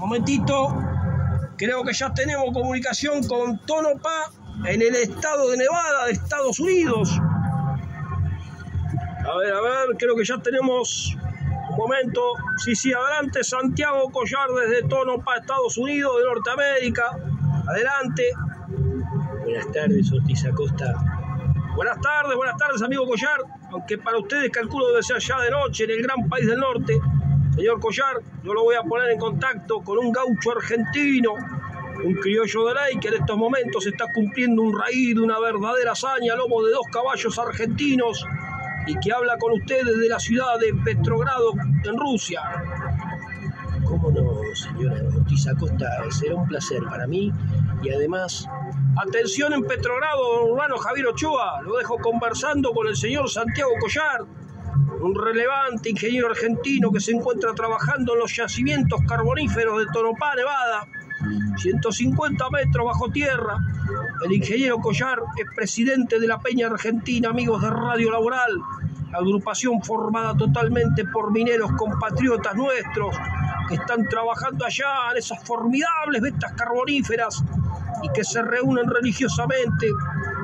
Momentito, creo que ya tenemos comunicación con Tonopah en el estado de Nevada de Estados Unidos. A ver, a ver, creo que ya tenemos un momento. Sí, sí, adelante, Santiago Collar desde Tonopah, Estados Unidos, de Norteamérica. Adelante. Buenas tardes, Ortiz Acosta. Buenas tardes, buenas tardes, amigo Collar. Aunque para ustedes calculo debe ser ya de noche en el gran país del norte. Señor Collar, yo lo voy a poner en contacto con un gaucho argentino, un criollo de ley que en estos momentos está cumpliendo un raíz una verdadera hazaña lomo de dos caballos argentinos y que habla con ustedes de la ciudad de Petrogrado, en Rusia. ¿Cómo no, señora Ortiz Acosta? Será un placer para mí y además... Atención en Petrogrado, don Urbano Javier Ochoa. Lo dejo conversando con el señor Santiago Collar, un relevante ingeniero argentino que se encuentra trabajando en los yacimientos carboníferos de Tonopá, Nevada. 150 metros bajo tierra. El ingeniero Collar es presidente de la Peña Argentina Amigos de Radio Laboral, agrupación formada totalmente por mineros compatriotas nuestros que están trabajando allá en esas formidables vetas carboníferas y que se reúnen religiosamente,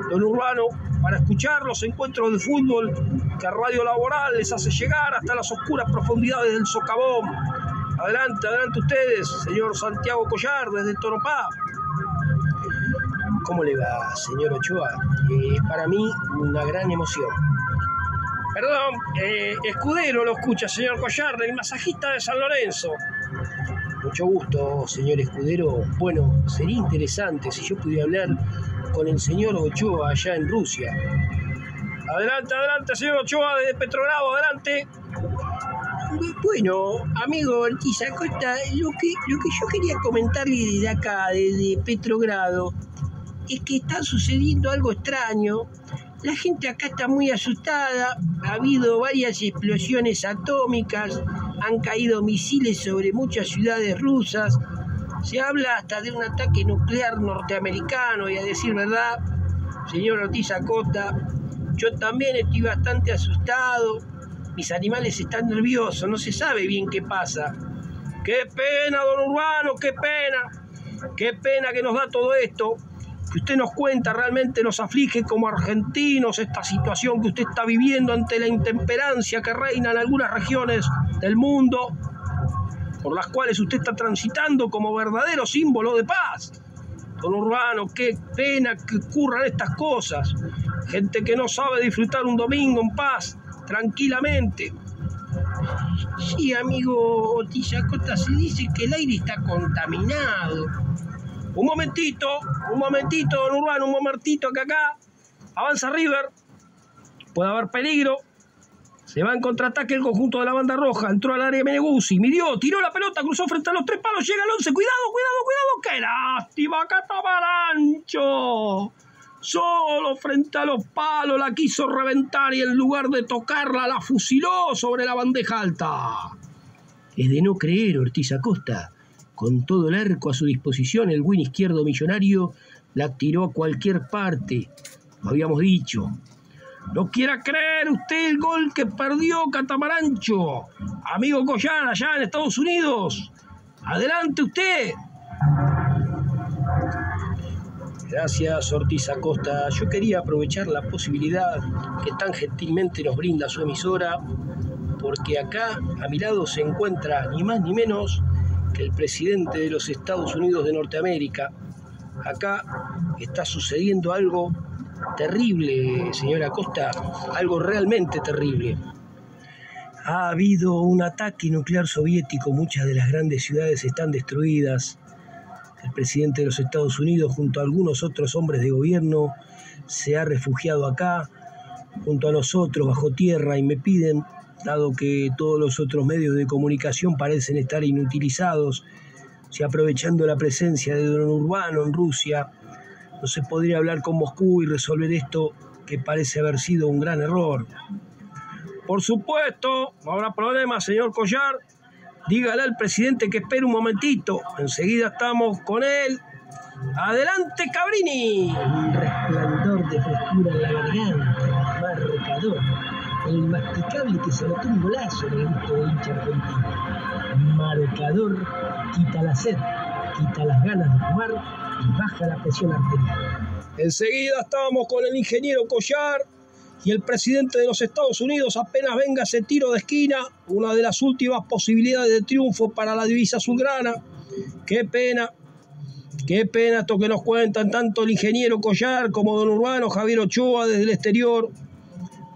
don Urbano, para escuchar los encuentros de fútbol que Radio Laboral les hace llegar hasta las oscuras profundidades del socavón. Adelante, adelante ustedes, señor Santiago Collar, desde Toropá. ¿Cómo le va, señor Ochoa? Eh, para mí una gran emoción. Perdón, eh, Escudero lo escucha, señor Collar, el masajista de San Lorenzo. Mucho gusto, señor Escudero. Bueno, sería interesante si yo pudiera hablar con el señor Ochoa allá en Rusia. Adelante, adelante, señor Ochoa de Petrogrado, adelante. Bueno, amigo Ortiz Acosta, lo que, lo que yo quería comentarle desde acá, desde Petrogrado, es que está sucediendo algo extraño. La gente acá está muy asustada, ha habido varias explosiones atómicas, han caído misiles sobre muchas ciudades rusas, se habla hasta de un ataque nuclear norteamericano y a decir verdad, señor Ortiz Acosta, yo también estoy bastante asustado, mis animales están nerviosos, no se sabe bien qué pasa. Qué pena, don Urbano, qué pena, qué pena que nos da todo esto que usted nos cuenta realmente nos aflige como argentinos esta situación que usted está viviendo ante la intemperancia que reina en algunas regiones del mundo, por las cuales usted está transitando como verdadero símbolo de paz. Don Urbano, qué pena que ocurran estas cosas. Gente que no sabe disfrutar un domingo en paz, tranquilamente. Sí, amigo Otis se dice que el aire está contaminado un momentito, un momentito, don Urbano, un momentito que acá avanza River. Puede haber peligro. Se va en contraataque el conjunto de la banda roja. Entró al área Meneguzzi, midió, tiró la pelota, cruzó frente a los tres palos, llega al once. Cuidado, cuidado, cuidado. ¡Qué lástima, Catamarancho! Solo frente a los palos la quiso reventar y en lugar de tocarla la fusiló sobre la bandeja alta. Es de no creer, Ortiz Acosta. Con todo el arco a su disposición, el win izquierdo millonario la tiró a cualquier parte. Lo habíamos dicho. No quiera creer usted el gol que perdió Catamarancho. Amigo Collar, allá en Estados Unidos. Adelante usted. Gracias, Ortiz Acosta. Yo quería aprovechar la posibilidad que tan gentilmente nos brinda su emisora, porque acá a mi lado se encuentra ni más ni menos el presidente de los Estados Unidos de Norteamérica. Acá está sucediendo algo terrible, señora Costa, algo realmente terrible. Ha habido un ataque nuclear soviético, muchas de las grandes ciudades están destruidas. El presidente de los Estados Unidos junto a algunos otros hombres de gobierno se ha refugiado acá, junto a nosotros, bajo tierra, y me piden dado que todos los otros medios de comunicación parecen estar inutilizados, si aprovechando la presencia de Don Urbano en Rusia, no se podría hablar con Moscú y resolver esto que parece haber sido un gran error. Por supuesto, no habrá problema, señor Collar. Dígale al presidente que espere un momentito. Enseguida estamos con él. Adelante, Cabrini. Un resplandor de frescura en la garganta, marcador el masticable que se notó un golazo en el gusto de hincha argentino. Marcador quita la sed, quita las ganas de jugar y baja la presión arterial. Enseguida estábamos con el ingeniero Collar y el presidente de los Estados Unidos apenas venga ese tiro de esquina, una de las últimas posibilidades de triunfo para la divisa azulgrana. Qué pena, qué pena esto que nos cuentan tanto el ingeniero Collar como don Urbano Javier Ochoa desde el exterior.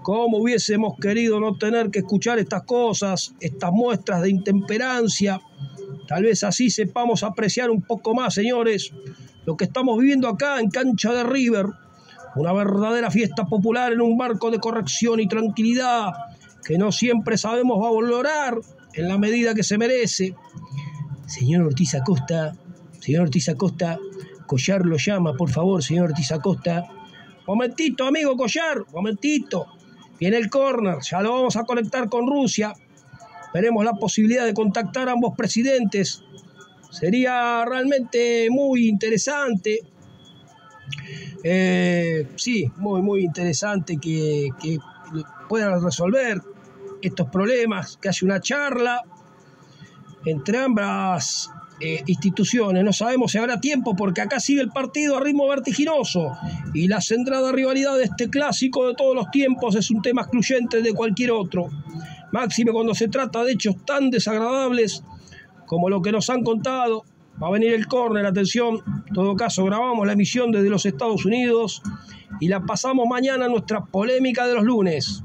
Cómo hubiésemos querido no tener que escuchar estas cosas, estas muestras de intemperancia. Tal vez así sepamos apreciar un poco más, señores, lo que estamos viviendo acá en Cancha de River una verdadera fiesta popular en un marco de corrección y tranquilidad que no siempre sabemos valorar en la medida que se merece. Señor Ortiz Acosta, señor Ortiz Acosta, Collar lo llama, por favor, señor Ortiz Acosta. Momentito, amigo Collar, momentito. Viene el corner, ya lo vamos a conectar con Rusia. Veremos la posibilidad de contactar a ambos presidentes. Sería realmente muy interesante eh, sí, muy, muy interesante que, puedan resolver estos problemas, que haya una charla entre ambas eh, instituciones. No sabemos si habrá tiempo porque acá sigue el partido a ritmo vertiginoso y la centrada rivalidad de este clásico de todos los tiempos es un tema excluyente de cualquier otro. Máxime cuando se trata de hechos tan desagradables como lo que nos han contado Va a venir el córner, atención. En todo caso, grabamos la emisión desde los Estados Unidos y la pasamos mañana en nuestra polémica de los lunes.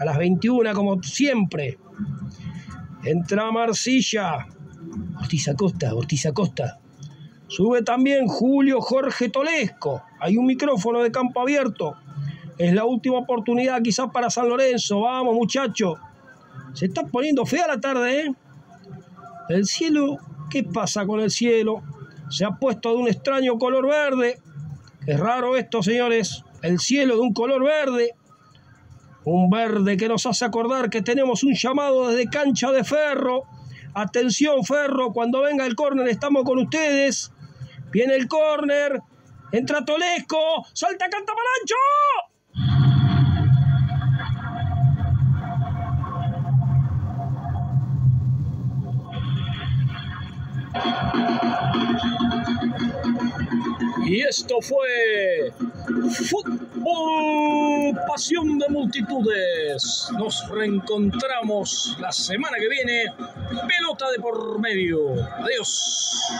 A las 21, como siempre. Entra Marcilla. Ortiz Acosta, Ortiz Acosta. Sube también Julio Jorge Tolesco. Hay un micrófono de campo abierto. Es la última oportunidad quizás para San Lorenzo. Vamos, muchachos. Se está poniendo fea la tarde, ¿eh? El cielo ¿Qué pasa con el cielo? Se ha puesto de un extraño color verde. Es raro esto, señores. El cielo de un color verde. Un verde que nos hace acordar que tenemos un llamado desde cancha de ferro. Atención, ferro, cuando venga el córner estamos con ustedes. Viene el córner. Entra Tolesco. ¡Salta Cantamalancho! Y esto fue Fútbol, pasión de multitudes. Nos reencontramos la semana que viene. Pelota de por medio. Adiós.